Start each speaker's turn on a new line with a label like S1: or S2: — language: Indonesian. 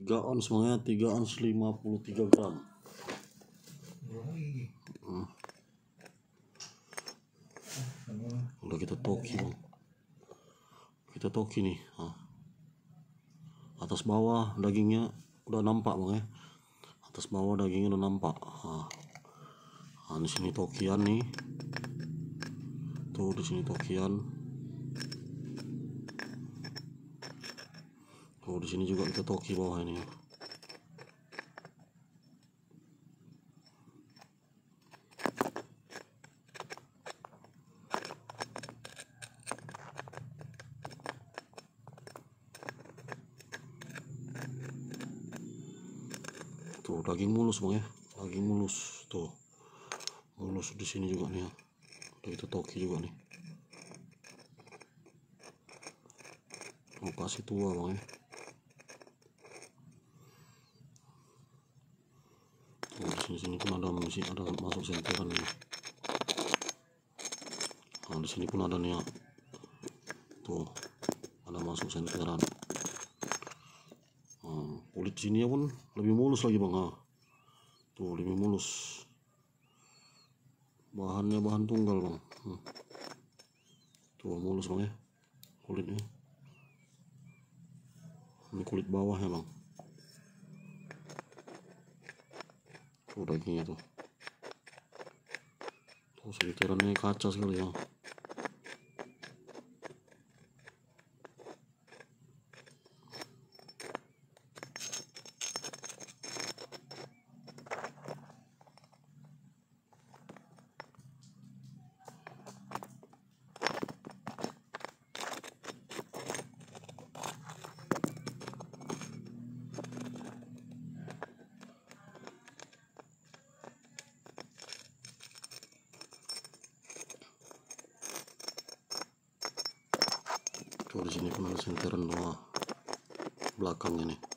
S1: 3 ons semuanya 3 ons 53 gram. Hmm. udah kita toki kita toki nih nah. atas bawah dagingnya udah nampak bang ya. Atas bawah dagingnya udah nampak nah, nah di tokian nih. Tuh di sini tokian tuh di sini juga kita toki bawah ini tuh daging mulus bang ya. Daging mulus tuh. Mulus di sini juga nih ya. Udah kita toki juga nih. Lokasi tua bang ya tuh di sini. Pun ada masih ada masuk sentiran nih nah di sini pun ada nih ya tuh ada masuk sentiran Hmm, kulit sini pun lebih mulus lagi bang. Ah. tuh lebih mulus. Bahannya bahan tunggal bang. Hmm. tuh mulus bang ya kulitnya. Ini kulit bawahnya bang tuh dagingnya tuh tuh sentirannya kaca sekali ya tuh di sini pun ada sentiran dua belakang ini